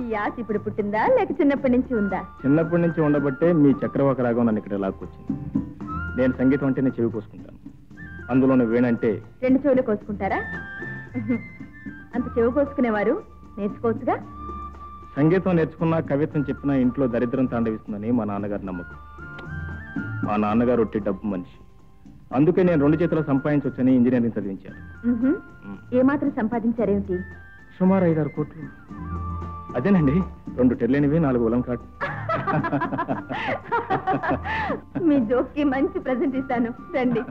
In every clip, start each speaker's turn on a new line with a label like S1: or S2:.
S1: ఈ ఆశ ఇప్పుడు పుట్టిందా లేక చిన్నప్పటి నుంచి ఉందా?
S2: చిన్నప్పటి నుంచి ఉండబట్టే మీ చక్రవాక రాగం నన్ను ఇక్కడ లాక్కొచ్చింది నేను సంగీతం అంటే నేను చెవి కోసుకుంటాను అందులోని వీణంటే
S1: రెండు చెవులు కోసుకుంటారా? అంత చెవి కోసుకునేవారు నేర్చుకోవచ్చుగా?
S2: సంగీతం నేర్చుకున్నా కవిత్వం చెప్పినా ఇంట్లో దరిద్రం తాండవిస్తుందని మా నాన్నగారు నమ్మకం. మా నాన్నగారు ఒట్టి డబ్బు మనిషి. అందుకే నేను రెండు చేతులు సంపాదించవచ్చని ఇంజనీరింగ్ చదివించాను.
S1: ఏమాత్రం సంపాదించారేమిటి?
S2: సుమారు ఐదారు కోట్లు. అదేనండి రెండు టెర్లేనివి నాలుగు ఉలం కాట్.
S1: మీ జోక్కి మంచి ప్రజెంట్ ఇస్తాను. రండి.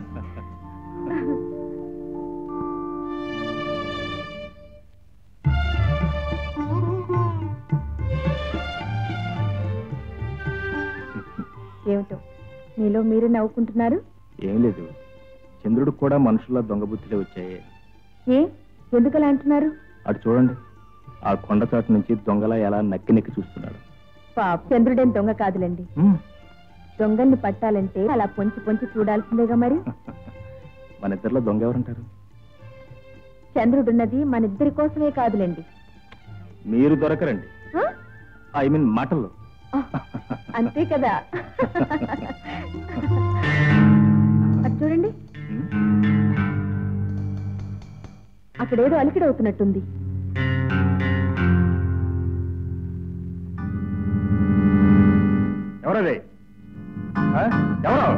S1: ఏమిటో? మీలో మీరు నవ్వుకుంటున్నారు?
S2: ఏం లేదు. చంద్రుడికి కూడా మనుషుల్లా దొంగ బుద్ధిలే వచ్చాయి.
S1: ఏ? ఎందుకలా అంటున్నారు?
S2: అటు చూడండి. ఆ కొండ చాటు నుంచి దొంగలా ఎలా నక్కి నెక్కి చూస్తున్నాడు.
S1: పాప. చంద్రుడేం దొంగ కాదులేండి. దొంగల్ని పట్టాలంటే అలా పొంచి పొంచి చూడాల్సిందేగా మరి?
S2: మన ఇద్దరిలో దొంగ ఎవరంటారు?
S1: చంద్రుడున్నది మన ఇద్దరి కోసమే కాదులేండి.
S2: మీరు దొరకరండి? ఐ మీన్ మాటల్లో.
S1: అంతే కదా. చూడండి. అక్కడేదో అలికిడి అవుతున్నట్టుంది.
S2: ఎవరది? ఎవరు?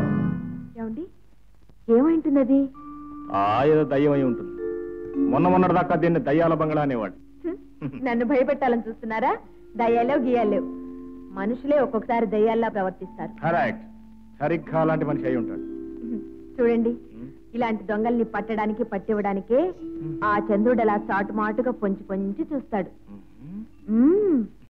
S1: ఏమండి? ఏమైంటుంది అది
S2: ఆ ఏదో దయ్యం అయి ఉంటుంది. మొన్న మొన్నటి దాకా దీన్ని దయ్యాల బంగళా అనేవాడు.
S1: నన్ను భయపెట్టాలని చూస్తున్నారా? దయ్యాలో గీయాలేవు మనుషులే ఒక్కొక్కసారి దయ్యాల్లా ప్రవర్తిస్తారు.
S2: కరెక్ట్. సరిగ్గా అలాంటి మనిషి అయి ఉంటాడు.
S1: చూడండి. ఇలాంటి దొంగల్ని పట్టడానికి పట్టివ్వడానికే ఆ చంద్రుడు అలా చాటుమాటుగా పొంచి పొంచి చూస్తాడు.